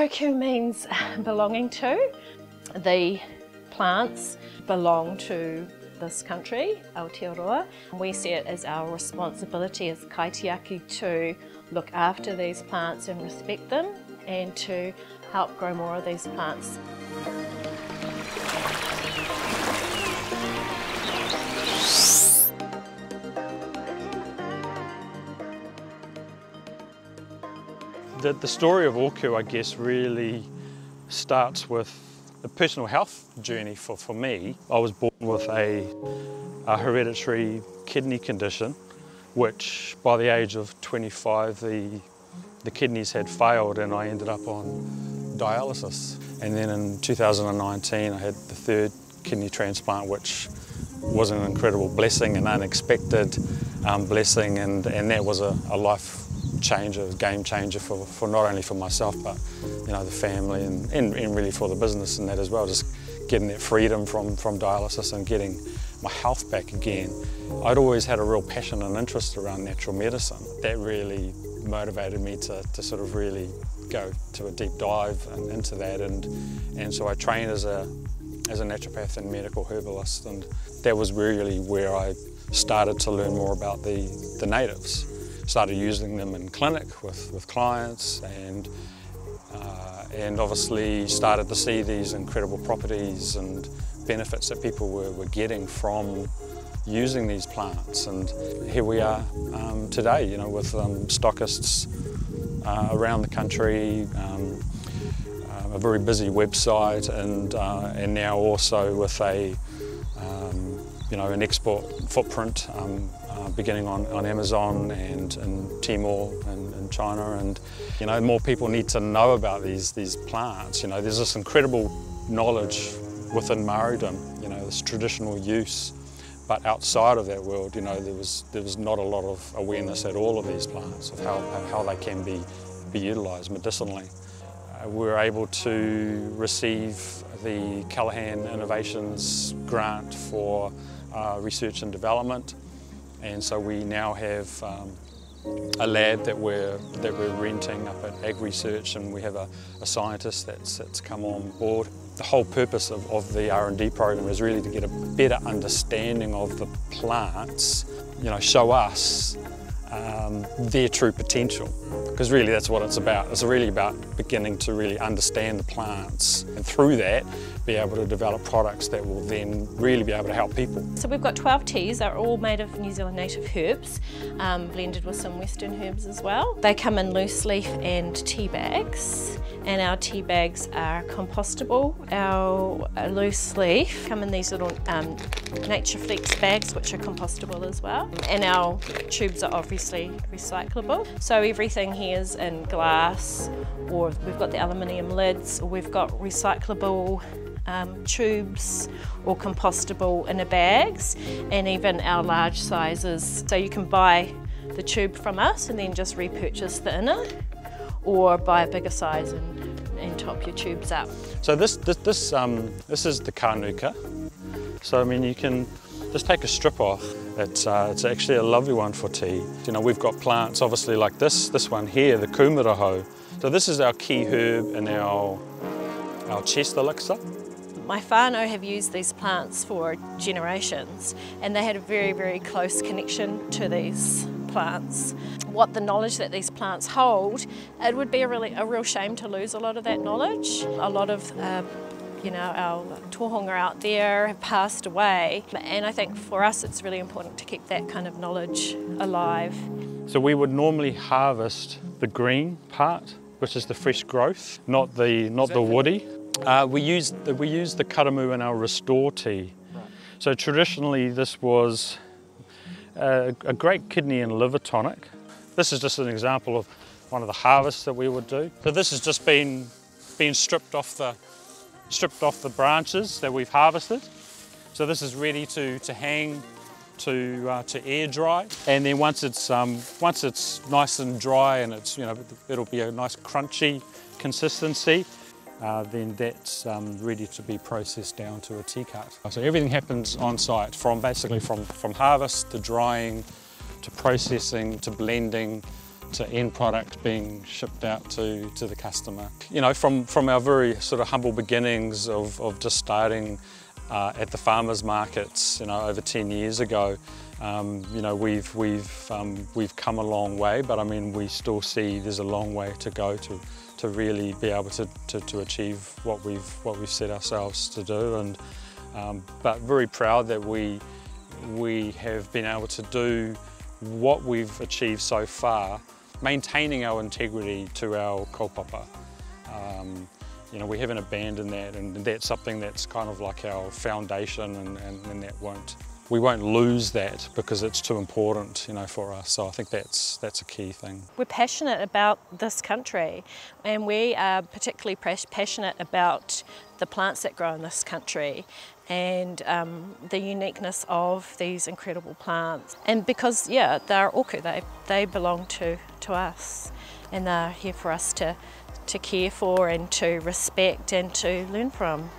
Oku means belonging to. The plants belong to this country, Aotearoa. We see it as our responsibility as kaitiaki to look after these plants and respect them and to help grow more of these plants. The, the story of Oku, I guess, really starts with a personal health journey for, for me. I was born with a, a hereditary kidney condition, which by the age of 25, the, the kidneys had failed and I ended up on dialysis. And then in 2019, I had the third kidney transplant, which was an incredible blessing and unexpected um, blessing, and, and that was a, a life changer, game changer for, for not only for myself, but you know the family and, and, and really for the business and that as well. Just getting that freedom from, from dialysis and getting my health back again. I'd always had a real passion and interest around natural medicine. That really motivated me to, to sort of really go to a deep dive and, into that and, and so I trained as a, as a naturopath and medical herbalist and that was really where I started to learn more about the, the natives. Started using them in clinic with, with clients and uh, and obviously started to see these incredible properties and benefits that people were, were getting from using these plants. And here we are um, today you know with um, stockists uh, around the country um, uh, a very busy website and uh, and now also with a um, you know an export footprint um, beginning on, on Amazon and, and Tmall and, and China. And you know more people need to know about these these plants. You know there's this incredible knowledge within Maoridom you know this traditional use. But outside of that world, you know, there was there was not a lot of awareness at all of these plants, of how, how they can be, be utilised medicinally. Uh, we were able to receive the Callaghan Innovations grant for uh, research and development, and so we now have um, a lab that we're that we're renting up at AgResearch, and we have a, a scientist that's, that's come on board the whole purpose of, of the R&D program is really to get a better understanding of the plants, you know, show us um, their true potential. Because really that's what it's about. It's really about beginning to really understand the plants and through that be able to develop products that will then really be able to help people. So we've got 12 teas, they're all made of New Zealand native herbs, um, blended with some Western herbs as well. They come in loose leaf and tea bags and our tea bags are compostable. Our uh, loose leaf come in these little um, NatureFlex bags which are compostable as well and our tubes are obviously recyclable. So everything here in glass or we've got the aluminium lids or we've got recyclable um, tubes or compostable inner bags and even our large sizes. So you can buy the tube from us and then just repurchase the inner or buy a bigger size and, and top your tubes up. So this, this, this, um, this is the kanuka. So I mean you can just take a strip off. It's, uh, it's actually a lovely one for tea. You know, we've got plants obviously like this, this one here, the kumaraho. So this is our key herb in our, our chest elixir. My whānau have used these plants for generations and they had a very, very close connection to these plants. What the knowledge that these plants hold, it would be a really a real shame to lose a lot of that knowledge. A lot of uh, you know, our tohunga out there have passed away. And I think for us it's really important to keep that kind of knowledge alive. So we would normally harvest the green part, which is the fresh growth, not the, not the woody. Uh, we, use the, we use the karamu in our restore tea. So traditionally this was a, a great kidney and liver tonic. This is just an example of one of the harvests that we would do. So this has just been, been stripped off the stripped off the branches that we've harvested. So this is ready to, to hang to, uh, to air dry. And then once it's, um, once it's nice and dry and it's, you know, it'll be a nice crunchy consistency, uh, then that's um, ready to be processed down to a tea cut. So everything happens on site from basically from, from harvest to drying to processing to blending to end product being shipped out to, to the customer. You know, from, from our very sort of humble beginnings of, of just starting uh, at the farmers markets, you know, over 10 years ago, um, you know, we've, we've, um, we've come a long way, but I mean, we still see there's a long way to go to, to really be able to, to, to achieve what we've, what we've set ourselves to do. And, um, but very proud that we, we have been able to do what we've achieved so far, maintaining our integrity to our kaupapa. Um, you know, we haven't abandoned that and that's something that's kind of like our foundation and, and, and, that won't, we won't lose that because it's too important, you know, for us. So I think that's, that's a key thing. We're passionate about this country and we are particularly passionate about the plants that grow in this country and um, the uniqueness of these incredible plants. And because, yeah, they're oku, they, they belong to, to us and they're here for us to, to care for and to respect and to learn from.